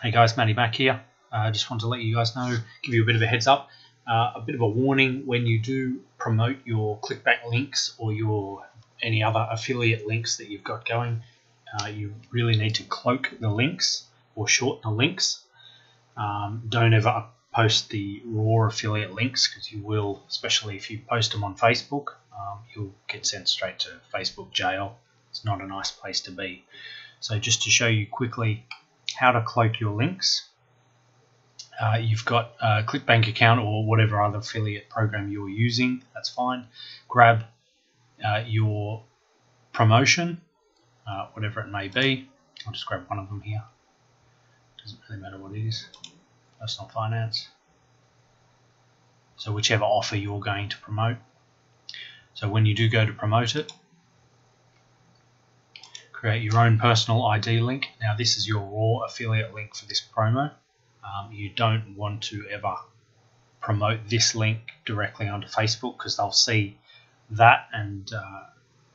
Hey guys, Matty back here. I uh, just want to let you guys know, give you a bit of a heads up, uh, a bit of a warning when you do promote your clickbank links or your any other affiliate links that you've got going. Uh, you really need to cloak the links or shorten the links. Um, don't ever post the raw affiliate links because you will, especially if you post them on Facebook, um, you'll get sent straight to Facebook jail. It's not a nice place to be. So just to show you quickly how to cloak your links. Uh, you've got a ClickBank account or whatever other affiliate program you're using, that's fine. Grab uh, your promotion, uh, whatever it may be. I'll just grab one of them here. Doesn't really matter what it is. Personal finance. So whichever offer you're going to promote. So when you do go to promote it, create your own personal ID link. Now this is your raw affiliate link for this promo. Um, you don't want to ever promote this link directly onto Facebook because they'll see that and uh,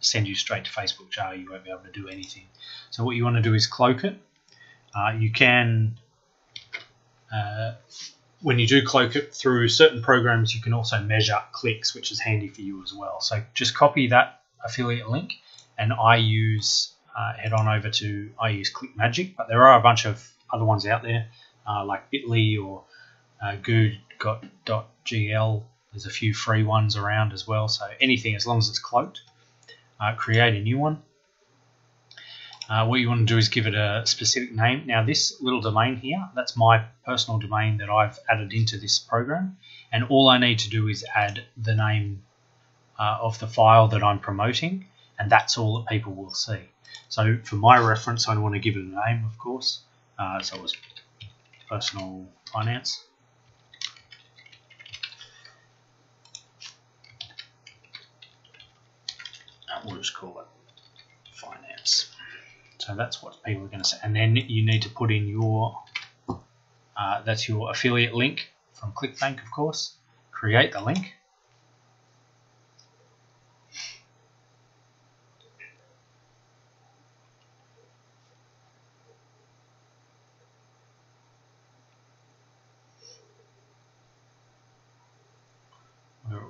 send you straight to Facebook jail. You won't be able to do anything. So what you want to do is cloak it. Uh, you can, uh, when you do cloak it through certain programs, you can also measure clicks, which is handy for you as well. So just copy that affiliate link, and I use uh, head on over to I use ClickMagick, but there are a bunch of other ones out there uh, like Bitly or uh, Goo.gl. There's a few free ones around as well. So anything as long as it's cloaked, uh, create a new one. Uh, what you want to do is give it a specific name. Now this little domain here, that's my personal domain that I've added into this program. And all I need to do is add the name uh, of the file that I'm promoting and that's all that people will see. So for my reference, I want to give it a name, of course. Uh, so it was personal finance. And we'll just call it finance. So that's what people are going to say. And then you need to put in your, uh, that's your affiliate link from ClickBank, of course. Create the link.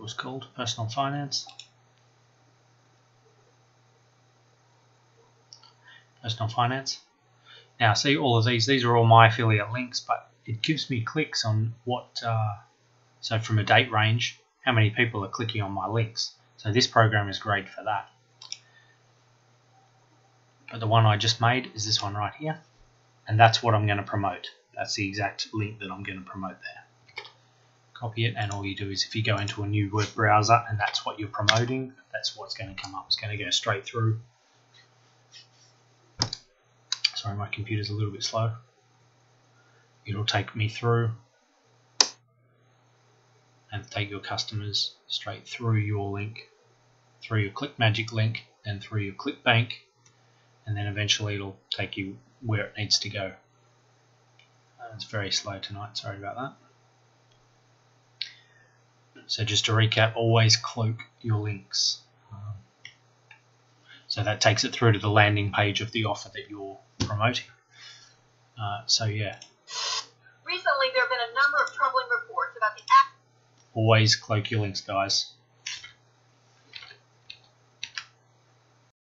Was called, personal finance. Personal finance. Now, see all of these, these are all my affiliate links, but it gives me clicks on what, uh, so from a date range, how many people are clicking on my links. So this program is great for that. But the one I just made is this one right here. And that's what I'm going to promote. That's the exact link that I'm going to promote there copy it and all you do is if you go into a new web browser and that's what you're promoting that's what's going to come up. It's going to go straight through. Sorry my computer's a little bit slow. It'll take me through and take your customers straight through your link through your ClickMagick link then through your ClickBank and then eventually it'll take you where it needs to go. Uh, it's very slow tonight. Sorry about that so just to recap, always cloak your links. Um, so that takes it through to the landing page of the offer that you're promoting. Uh, so yeah. Recently, there have been a number of troubling reports about the app. Always cloak your links, guys.